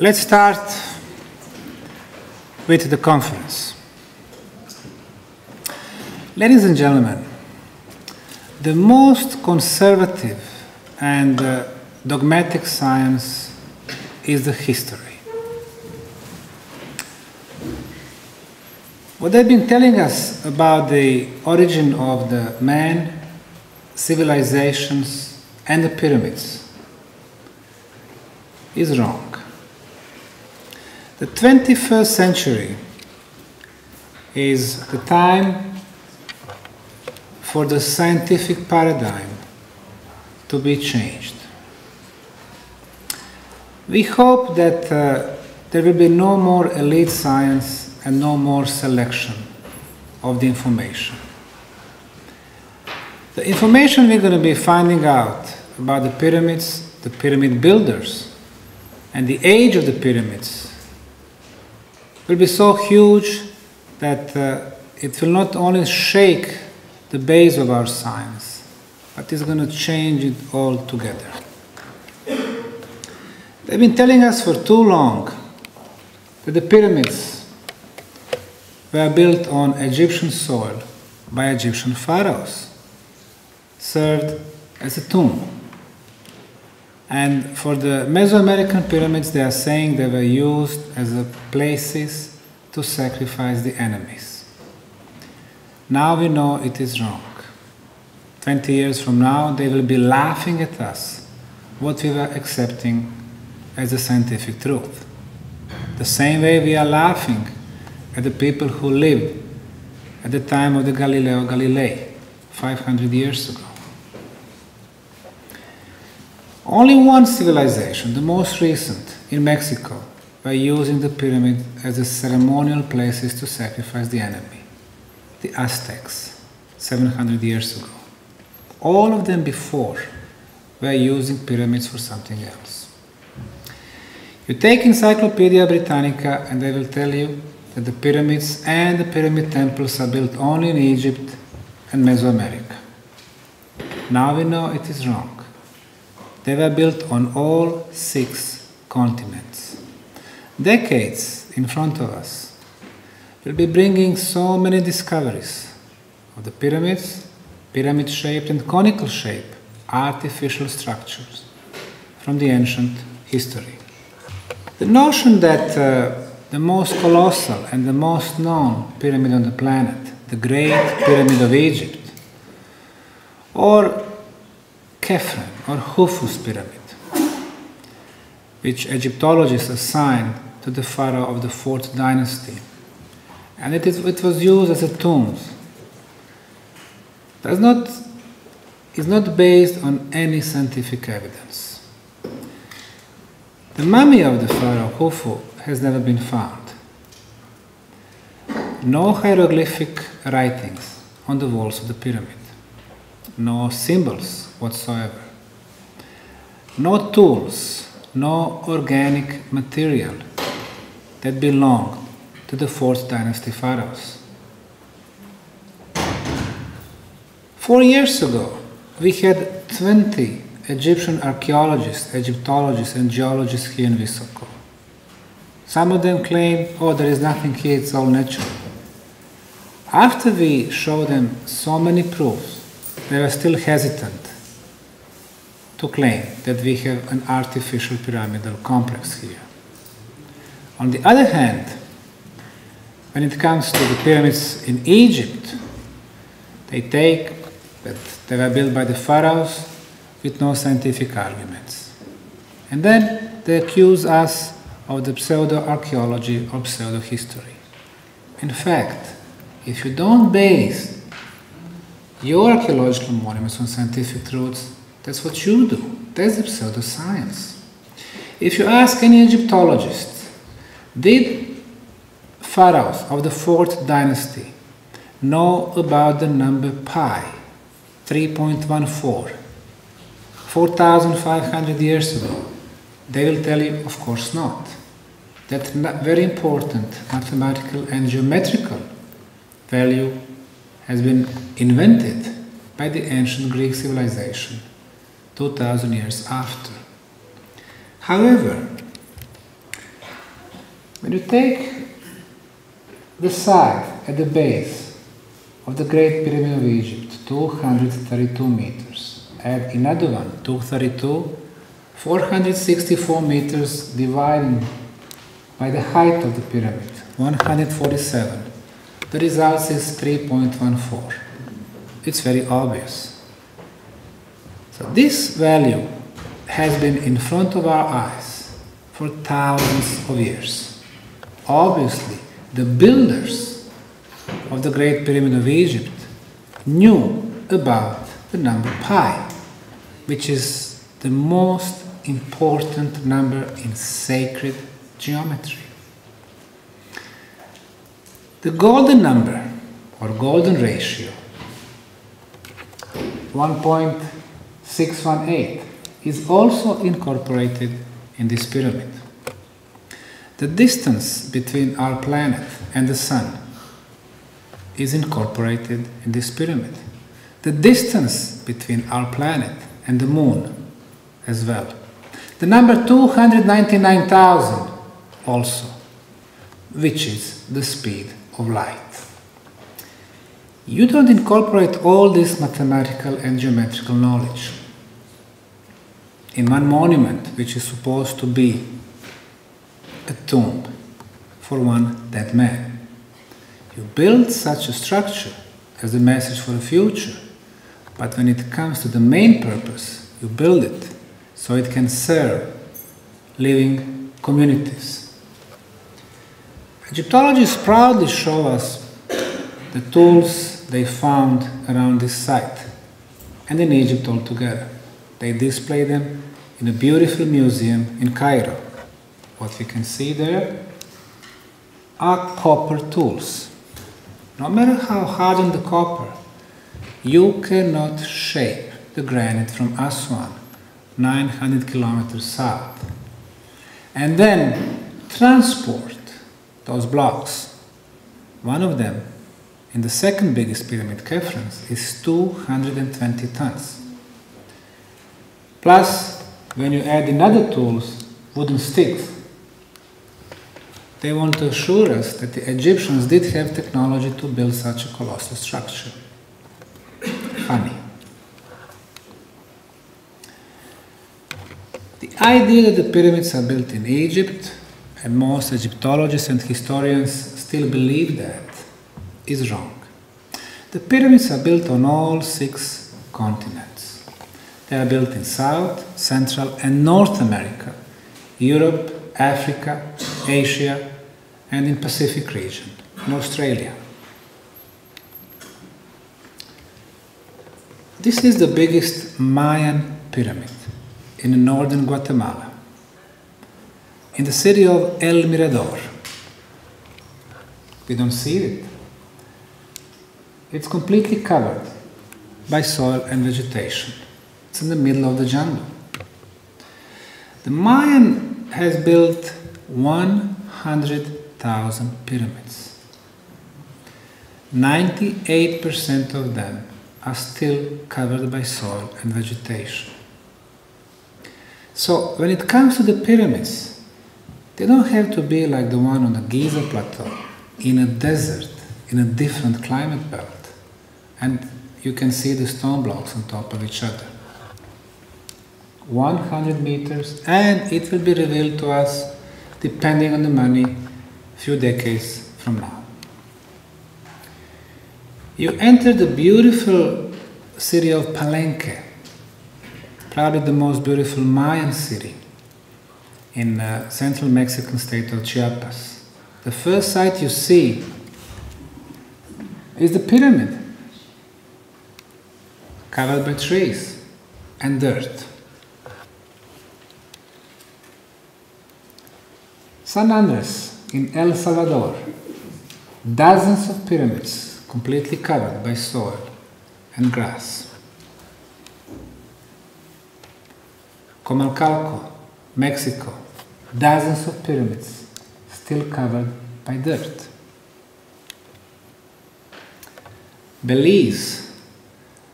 let's start with the conference. Ladies and gentlemen, the most conservative and uh, dogmatic science is the history. What they've been telling us about the origin of the man, civilizations, and the pyramids is wrong. The 21st century is the time for the scientific paradigm to be changed. We hope that uh, there will be no more elite science and no more selection of the information. The information we're going to be finding out about the pyramids, the pyramid builders, and the age of the pyramids will be so huge that uh, it will not only shake the base of our science, but it's going to change it all together. They've been telling us for too long that the pyramids were built on Egyptian soil by Egyptian pharaohs, served as a tomb. And for the Mesoamerican pyramids, they are saying they were used as places to sacrifice the enemies. Now we know it is wrong. 20 years from now, they will be laughing at us what we were accepting as a scientific truth. The same way we are laughing at the people who lived at the time of the Galileo Galilei, 500 years ago. Only one civilization, the most recent, in Mexico, were using the pyramid as a ceremonial places to sacrifice the enemy, the Aztecs, 700 years ago. All of them before were using pyramids for something else. You take Encyclopedia Britannica and they will tell you that the pyramids and the pyramid temples are built only in Egypt and Mesoamerica. Now we know it is wrong. They were built on all six continents. Decades in front of us will be bringing so many discoveries of the pyramids, pyramid shaped and conical shaped artificial structures from the ancient history. The notion that uh, the most colossal and the most known pyramid on the planet, the Great Pyramid of Egypt, or Khafre or Khufu's pyramid, which Egyptologists assign to the pharaoh of the fourth dynasty, and it, is, it was used as a tomb. Does not is not based on any scientific evidence. The mummy of the pharaoh Khufu has never been found. No hieroglyphic writings on the walls of the pyramid, no symbols whatsoever, no tools, no organic material that belonged to the fourth dynasty pharaohs. Four years ago, we had 20 Egyptian archaeologists, Egyptologists, and geologists here in Visoko. Some of them claim, oh, there is nothing here, it's all natural. After we showed them so many proofs, they were still hesitant to claim that we have an artificial pyramidal complex here. On the other hand, when it comes to the pyramids in Egypt, they take that they were built by the pharaohs with no scientific arguments. And then they accuse us of the pseudo-archaeology or pseudo-history. In fact, if you don't base your archaeological monuments on scientific truths, that's what you do. That's the pseudoscience. If you ask any Egyptologist, did pharaohs of the fourth dynasty know about the number pi, 3.14, 4,500 years ago? They will tell you, of course not that very important mathematical and geometrical value has been invented by the ancient Greek civilization 2000 years after. However, When you take the side at the base of the Great Pyramid of Egypt, 232 meters, add another one, 232, 464 meters dividing by the height of the pyramid, 147. The result is 3.14. It's very obvious. So this value has been in front of our eyes for thousands of years. Obviously, the builders of the Great Pyramid of Egypt knew about the number pi, which is the most important number in sacred geometry. The golden number or golden ratio 1.618 is also incorporated in this pyramid. The distance between our planet and the sun is incorporated in this pyramid. The distance between our planet and the moon as well. The number 299,000 also, which is the speed of light. You don't incorporate all this mathematical and geometrical knowledge in one monument which is supposed to be a tomb for one dead man. You build such a structure as a message for the future, but when it comes to the main purpose, you build it so it can serve living communities. Egyptologists proudly show us the tools they found around this site and in Egypt altogether. They display them in a beautiful museum in Cairo. What we can see there are copper tools. No matter how hardened the copper, you cannot shape the granite from Aswan, 900 kilometers south, and then transport those blocks. One of them, in the second biggest pyramid, Chephren's, is 220 tons. Plus, when you add in other tools, wooden sticks, they want to assure us that the Egyptians did have technology to build such a colossal structure. Funny. The idea that the pyramids are built in Egypt, and most Egyptologists and historians still believe that, is wrong. The pyramids are built on all six continents. They are built in South, Central, and North America, Europe, Africa, Asia, and in Pacific region, in Australia. This is the biggest Mayan pyramid in northern Guatemala, in the city of El Mirador. We don't see it. It's completely covered by soil and vegetation. It's in the middle of the jungle. The Mayan has built 100,000 pyramids. 98% of them are still covered by soil and vegetation. So when it comes to the pyramids, they don't have to be like the one on the Giza plateau, in a desert, in a different climate belt. And you can see the stone blocks on top of each other. 100 meters, and it will be revealed to us, depending on the money, a few decades from now. You enter the beautiful city of Palenque, probably the most beautiful Mayan city in uh, central Mexican state of Chiapas. The first sight you see is the pyramid, covered by trees and dirt. San Andres in El Salvador, dozens of pyramids completely covered by soil and grass. Comalcalco, Mexico, dozens of pyramids still covered by dirt. Belize,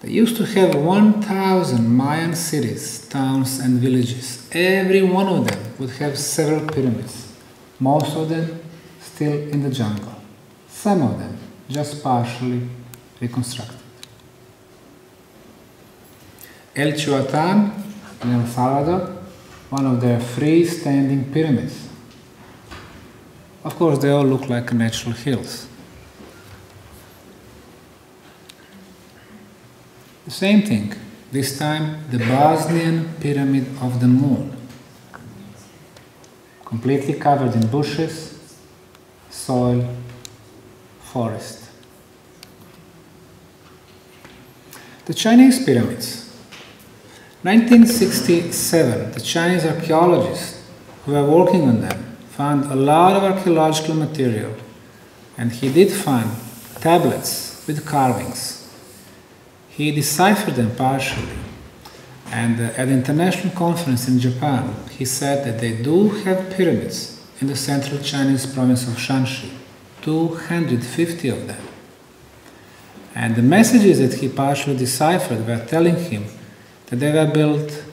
they used to have 1,000 Mayan cities, towns, and villages. Every one of them would have several pyramids, most of them still in the jungle. Some of them just partially reconstructed. El Cihuatán in El Salvador, one of their freestanding pyramids. Of course, they all look like natural hills. The same thing, this time the Bosnian Pyramid of the Moon. Completely covered in bushes, soil, forest. The Chinese pyramids. 1967, the Chinese archaeologists who were working on them found a lot of archaeological material and he did find tablets with carvings he deciphered them partially. And uh, at the international conference in Japan, he said that they do have pyramids in the central Chinese province of Shaanxi, 250 of them. And the messages that he partially deciphered were telling him that they were built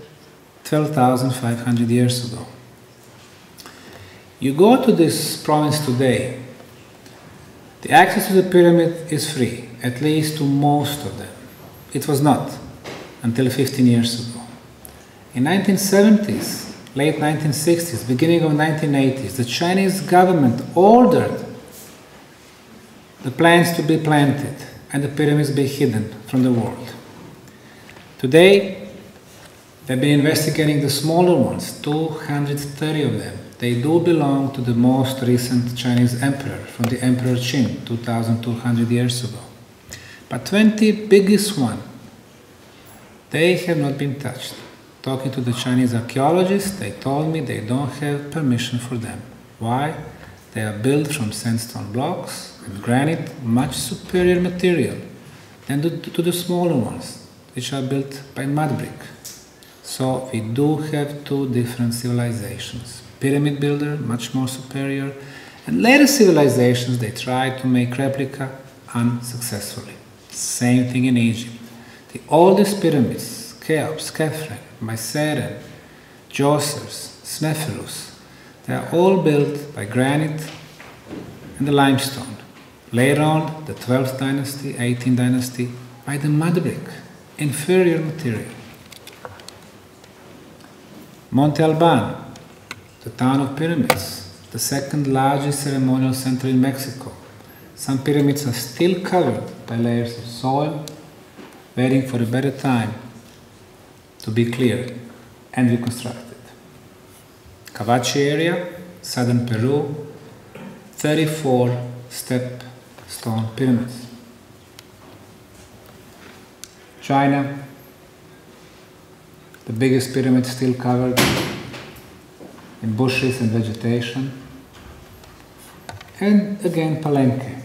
12,500 years ago. You go to this province today, the access to the pyramid is free, at least to most of them. It was not until 15 years ago. In 1970s, late 1960s, beginning of 1980s, the Chinese government ordered the plants to be planted and the pyramids be hidden from the world. Today, they've been investigating the smaller ones, 230 of them. They do belong to the most recent Chinese emperor, from the Emperor Qin, 2200 years ago. But 20 biggest one, they have not been touched. Talking to the Chinese archaeologists, they told me they don't have permission for them. Why? They are built from sandstone blocks and granite, much superior material than to, the smaller ones, which are built by mud brick. So we do have two different civilizations. Pyramid builder, much more superior, and later civilizations, they tried to make replica unsuccessfully. Same thing in Egypt. The oldest pyramids, Cheops, Khafre, Myceren, Djosers, Sneferus, they are all built by granite and the limestone. Later on, the 12th dynasty, 18th dynasty, by the mud brick, inferior material. Monte Alban, the town of pyramids, the second largest ceremonial center in Mexico, some pyramids are still covered by layers of soil, waiting for a better time to be cleared and reconstructed. Cahuachi area, southern Peru, 34 step stone pyramids. China, the biggest pyramid still covered in bushes and vegetation. And again, Palenque.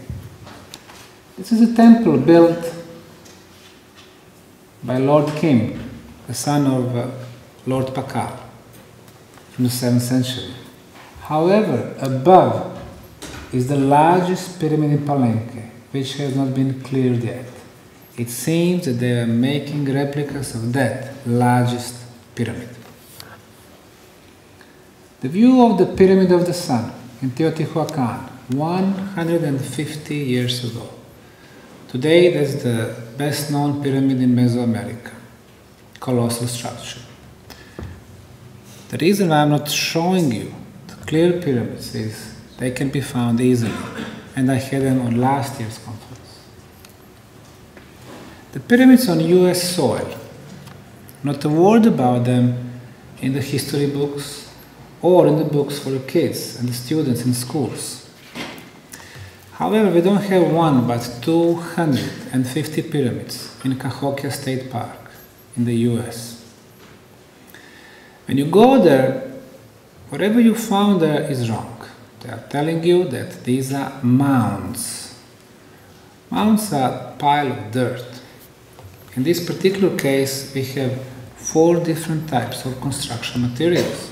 This is a temple built by Lord Kim, the son of uh, Lord Pakal from the 7th century. However, above is the largest pyramid in Palenque, which has not been cleared yet. It seems that they are making replicas of that largest pyramid. The view of the Pyramid of the Sun in Teotihuacan 150 years ago Today, that's the best known pyramid in Mesoamerica, colossal structure. The reason why I'm not showing you the clear pyramids is they can be found easily, and I had them on last year's conference. The pyramids on US soil, not a word about them in the history books or in the books for the kids and the students in schools. However, we don't have one but 250 pyramids in Cahokia State Park in the US. When you go there, whatever you found there is wrong. They are telling you that these are mounds. Mounds are a pile of dirt. In this particular case, we have four different types of construction materials.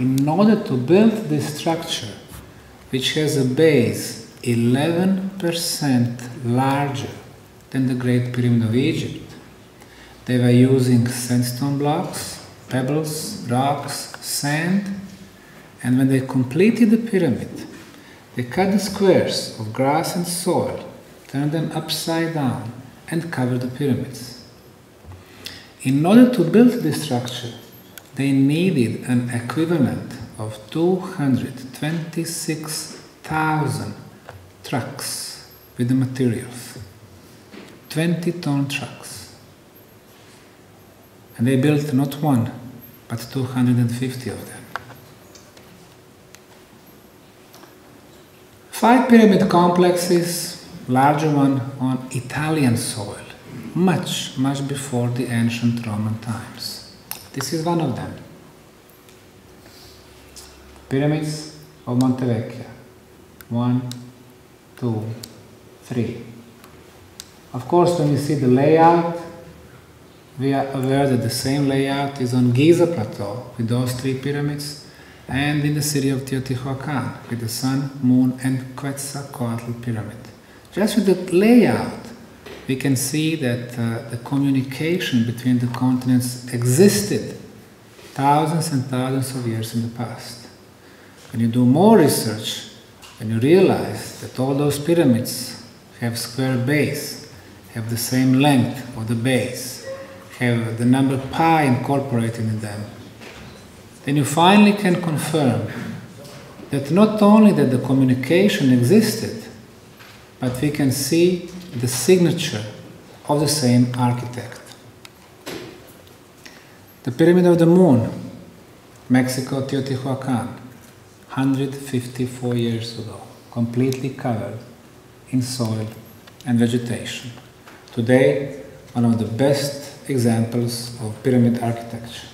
In order to build this structure, which has a base 11% larger than the Great Pyramid of Egypt. They were using sandstone blocks, pebbles, rocks, sand, and when they completed the pyramid, They cut the squares of grass and soil, turned them upside down, and covered the pyramids. In order to build this structure, they needed an equivalent of 226,000 trucks with the materials. 20 ton trucks. And they built not one, but 250 of them. Five pyramid complexes, larger one on Italian soil, much, much before the ancient Roman times. This is one of them. Pyramids of Montevecchia. One, two, three. Of course, when you see the layout, we are aware that the same layout is on Giza Plateau with those three pyramids and in the city of Teotihuacan with the Sun, Moon, and Quetzalcoatl pyramid. Just with the layout, we can see that uh, the communication between the continents existed thousands and thousands of years in the past. When you do more research, when you realize that all those pyramids have square base, have the same length of the base, have the number pi incorporated in them, then you finally can confirm that not only that the communication existed, but we can see the signature of the same architect. The Pyramid of the Moon, Mexico, Teotihuacan, 154 years ago, completely covered in soil and vegetation. Today, one of the best examples of pyramid architecture.